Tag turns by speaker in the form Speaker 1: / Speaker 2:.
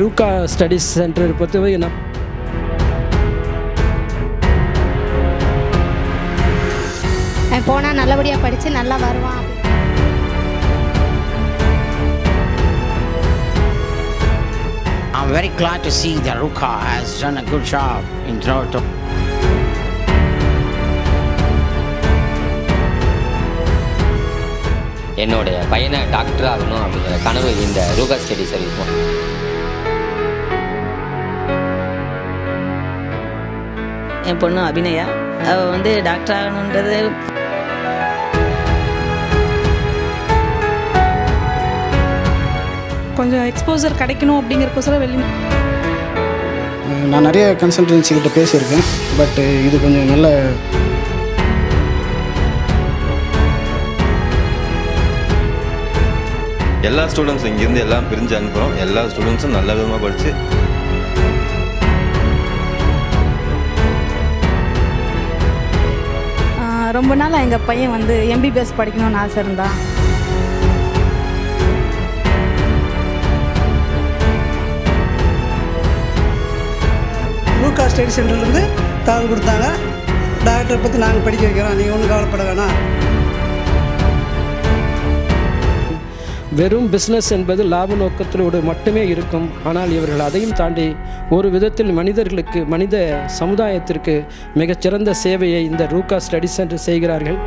Speaker 1: ரூகா studies centre பொறுத்தவரை நான்
Speaker 2: போனால் நல்லபடியாக படித்து நல்லா வருவான்.
Speaker 3: I'm very glad to see that Ruka has done a good job in Toronto.
Speaker 4: என்னுடைய பையனை டாக்டர் ஆகணும் அப்படிங்கிற கனவு இந்த ரூகா ஸ்டடி சர்வீஸ்
Speaker 5: என் பொண்ணு அபிநயா. அவள் வந்து டாக்டர் ஆகணுன்றது
Speaker 6: கொஞ்சம் எக்ஸ்போசர் கிடைக்கணும் அப்படிங்கிறக்கோசரம் வெளி
Speaker 7: நான் நிறைய கன்சல்டன்சி கிட்ட பேசியிருக்கேன். பட் இது கொஞ்சம் நல்ல
Speaker 8: எல்லா ஸ்டூடெண்ட்ஸும் இங்கேருந்து எல்லாம் பிரிஞ்சு அனுப்புகிறோம் எல்லா ஸ்டூடெண்ட்ஸும் நல்ல விதமாக படித்து
Speaker 6: ரொம்ப நாள் எங்கள் பையன் வந்து எம்பிபிஎஸ் படிக்கணும்னு ஆசை இருந்தான்
Speaker 9: லூகா ஸ்டடி சென்டர்லேருந்து தகவல் கொடுத்தாங்க. டாக்டரை பற்றி நாங்கள் படிக்க வைக்கிறோம். நீங்கள் ஒன்றும் கவலைப்பட வேணாம்.
Speaker 1: வெறும் பிஸ்னஸ் என்பது லாப நோக்கத்தோடு மட்டுமே இருக்கும். ஆனால் இவர்கள் அதையும் தாண்டி ஒரு விதத்தில் மனிதர்களுக்கு மனித சமுதாயத்திற்கு மிகச்சிறந்த சேவையை இந்த ரூகா ஸ்டடி சென்டர் செய்கிறார்கள்.